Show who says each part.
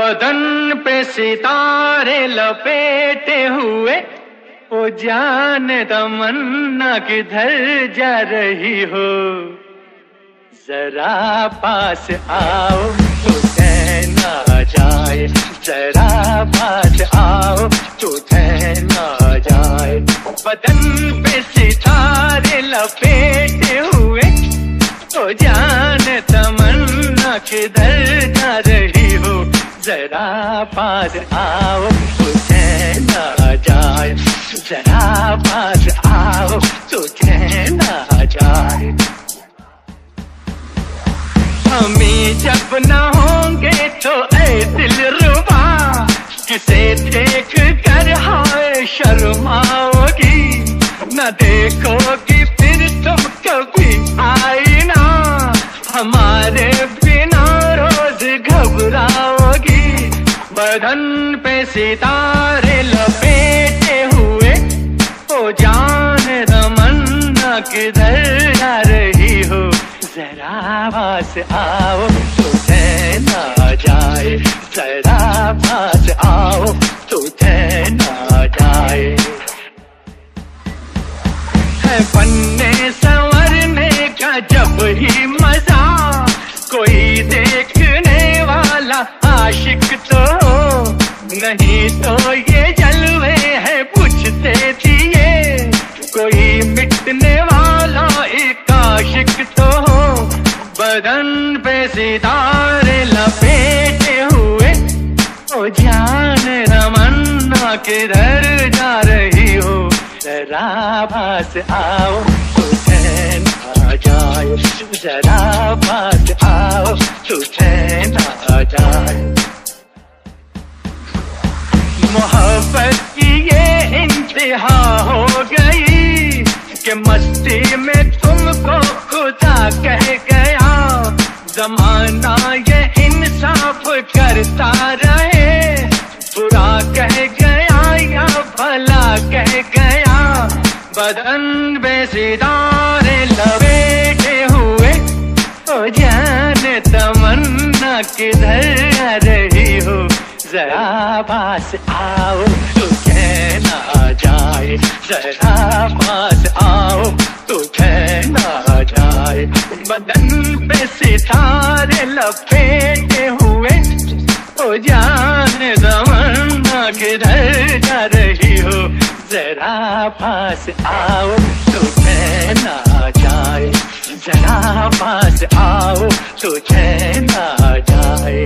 Speaker 1: बदन पे सितारे लपेटे हुए, ओ जान तमन्ना किधर जा रही हो। जरा पास आओ तो ना जाए, जरा पास आओ तो ना जाए। बदन पे सितारे लपेटे हुए, ओ जान तमन्ना किधर जा रही हो। जरा पास आओ तो कहना जाए। जरा पास आओ तो कहना जाए। हमें जब न होंगे तो ऐ दिल रुबा, किसे देख कर हाय शर्माओगी। न देखोगी फिर तुम कभी आई ना, हमारे बदन पे सितारे लपेटे हुए, ओ जान रमन्ना किधर जा रही हो। जरा पास आओ तो ना जाए, जरा पास आओ तो ना जाए। है बनने संवरने का जब ही मज़ा, कोई देखने वाला आशिक तो नहीं तो ये जलवे है पूछते थी कोई मिटने वाला एक आशिक तो हो। बदन पे सितारे लपेटे हुए। ओ जान रमन्ना किधर जा रही हो। जरा पास आओ तो कहना जाए। जरा पास आओ तो कहना जाए। मोहब्बत की ये इंतहा हो गई कि मस्ती में तुमको खुदा कह गया। जमाना ये इंसाफ करता रहे। बुरा कह गया या भला कह गया। बदन बेसिदारे लपेटे हुए, ओ जान तमन्ना किधर रही हो? जरा पास आओ तो कहना जाए, जरा पास आओ तो कहना जाए। बदन पे सितारे लपेटे हुए, ओ जान तमन्ना किधर जा रही हो। जरा पास आओ तो कहना जाए, जरा पास आओ तो कहना जाए।